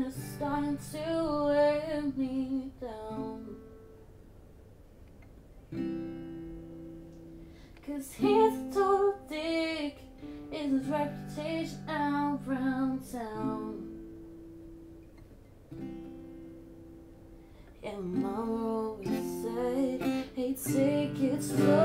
is starting to wear me down. Cause he's a total dick, is his reputation around town. And mama always said, hey, take it slow.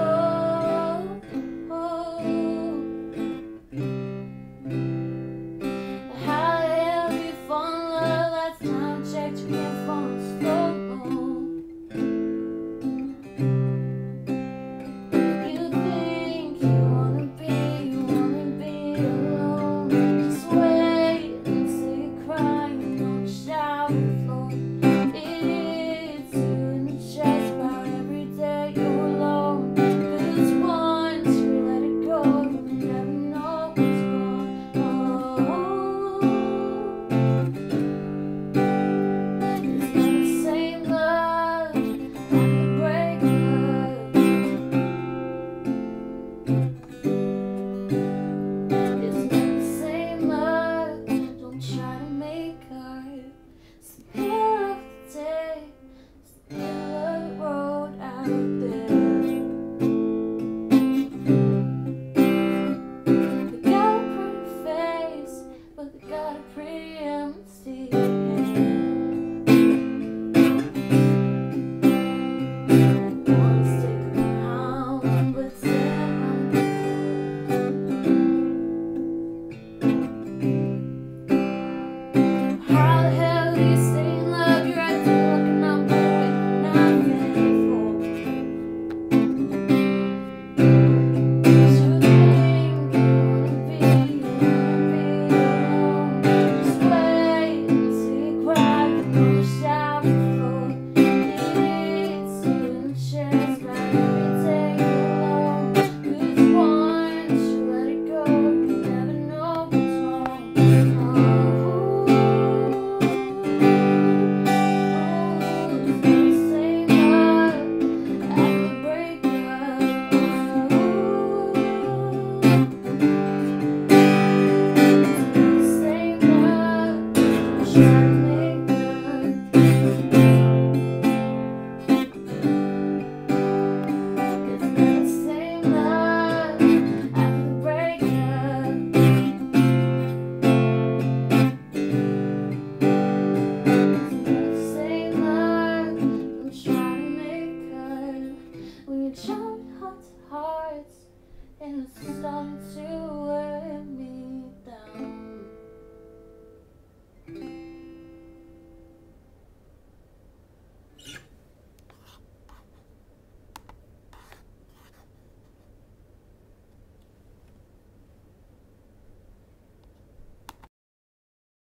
birthday. instant to wear me.